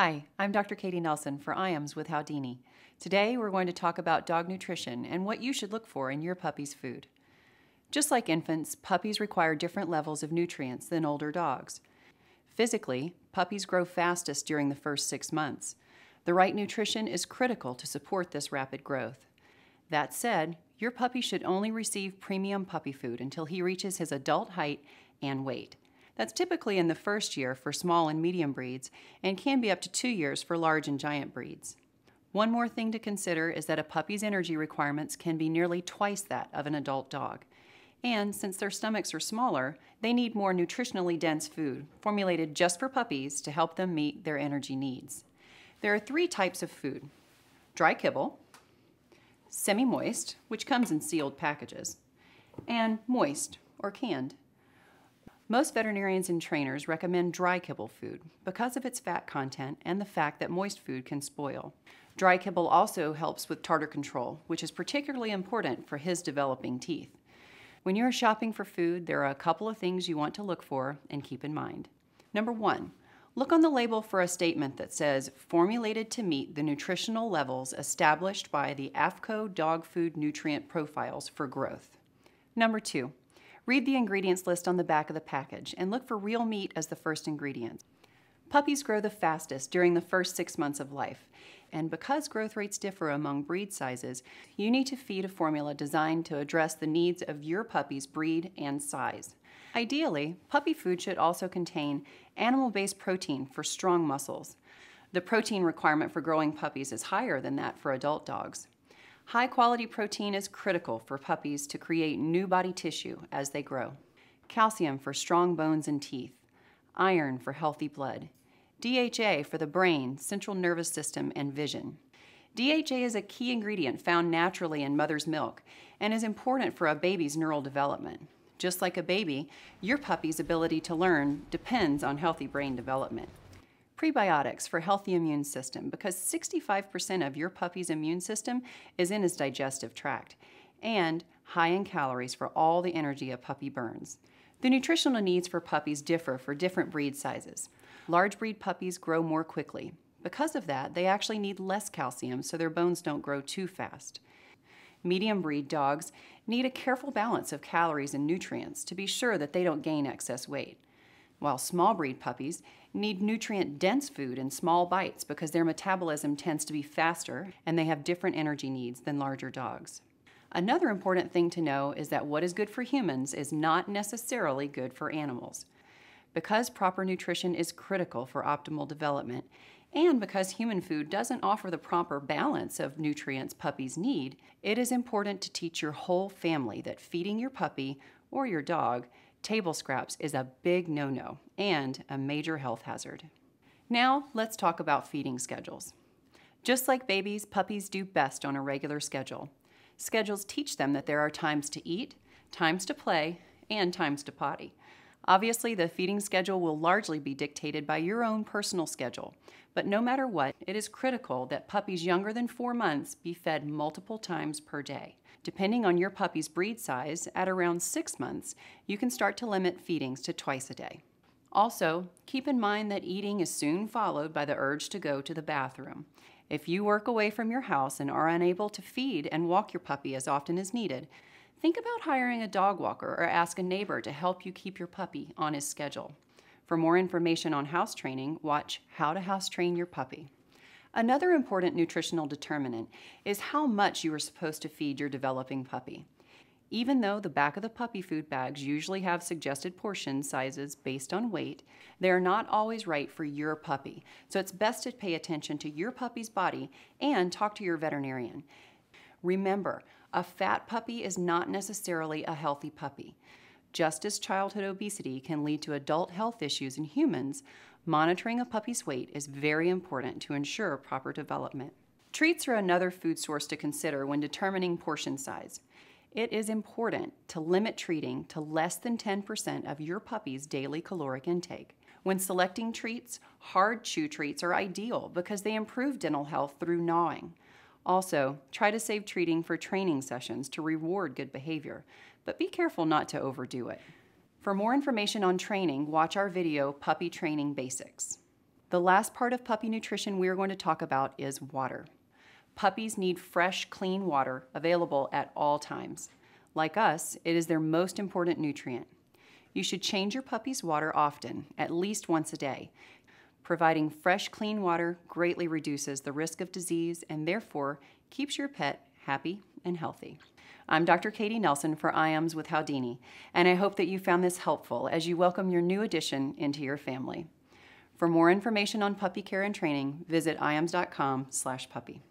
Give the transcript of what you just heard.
Hi, I'm Dr. Katy Nelson for IAMS with Howdini. Today we're going to talk about dog nutrition and what you should look for in your puppy's food. Just like infants, puppies require different levels of nutrients than older dogs. Physically, puppies grow fastest during the first six months. The right nutrition is critical to support this rapid growth. That said, your puppy should only receive premium puppy food until he reaches his adult height and weight. That's typically in the first year for small and medium breeds and can be up to two years for large and giant breeds. One more thing to consider is that a puppy's energy requirements can be nearly twice that of an adult dog. And since their stomachs are smaller, they need more nutritionally dense food, formulated just for puppies to help them meet their energy needs. There are three types of food dry kibble, semi moist, which comes in sealed packages, and moist or canned. Most veterinarians and trainers recommend dry kibble food because of its fat content and the fact that moist food can spoil. Dry kibble also helps with tartar control, which is particularly important for his developing teeth. When you're shopping for food, there are a couple of things you want to look for and keep in mind. Number one, look on the label for a statement that says formulated to meet the nutritional levels established by the AAFCO dog food nutrient profiles for growth. Number two, read the ingredients list on the back of the package and look for real meat as the first ingredient. Puppies grow the fastest during the first six months of life, and because growth rates differ among breed sizes, you need to feed a formula designed to address the needs of your puppy's breed and size. Ideally, puppy food should also contain animal based protein for strong muscles. The protein requirement for growing puppies is higher than that for adult dogs. High quality protein is critical for puppies to create new body tissue as they grow. Calcium for strong bones and teeth, iron for healthy blood, DHA for the brain, central nervous system, and vision. DHA is a key ingredient found naturally in mother's milk and is important for a baby's neural development. Just like a baby, your puppy's ability to learn depends on healthy brain development. Prebiotics for healthy immune system because 65% of your puppy's immune system is in his digestive tract and high in calories for all the energy a puppy burns. The nutritional needs for puppies differ for different breed sizes. Large breed puppies grow more quickly. Because of that, they actually need less calcium so their bones don't grow too fast. Medium breed dogs need a careful balance of calories and nutrients to be sure that they don't gain excess weight. While small breed puppies need nutrient dense food in small bites because their metabolism tends to be faster and they have different energy needs than larger dogs. Another important thing to know is that what is good for humans is not necessarily good for animals. Because proper nutrition is critical for optimal development, and because human food doesn't offer the proper balance of nutrients puppies need, it is important to teach your whole family that feeding your puppy or your dog table scraps is a big no no and a major health hazard. Now, let's talk about feeding schedules. Just like babies, puppies do best on a regular schedule. Schedules teach them that there are times to eat, times to play, and times to potty. Obviously, the feeding schedule will largely be dictated by your own personal schedule, but no matter what, it is critical that puppies younger than four months be fed multiple times per day. Depending on your puppy's breed size, at around six months, you can start to limit feedings to twice a day. Also, keep in mind that eating is soon followed by the urge to go to the bathroom. If you work away from your house and are unable to feed and walk your puppy as often as needed, Think about hiring a dog walker or ask a neighbor to help you keep your puppy on his schedule. For more information on house training, watch How to House Train Your Puppy. Another important nutritional determinant is how much you are supposed to feed your developing puppy. Even though the back of the puppy food bags usually have suggested portion sizes based on weight, they are not always right for your puppy. So it's best to pay attention to your puppy's body and talk to your veterinarian. Remember, a fat puppy is not necessarily a healthy puppy. Just as childhood obesity can lead to adult health issues in humans, monitoring a puppy's weight is very important to ensure proper development. Treats are another food source to consider when determining portion size. It is important to limit treating to less than 10% of your puppy's daily caloric intake. When selecting treats, hard chew treats are ideal because they improve dental health through gnawing. Also, try to save treating for training sessions to reward good behavior, but be careful not to overdo it. For more information on training, watch our video, Puppy Training Basics. The last part of puppy nutrition we are going to talk about is water. Puppies need fresh, clean water available at all times. Like us, it is their most important nutrient. You should change your puppy's water often, at least once a day. Providing fresh, clean water greatly reduces the risk of disease and therefore keeps your pet happy and healthy. I'm Dr. Katy Nelson for IAMS with Howdini, and I hope that you found this helpful as you welcome your new addition into your family. For more information on puppy care and training, visit iams.com/puppy.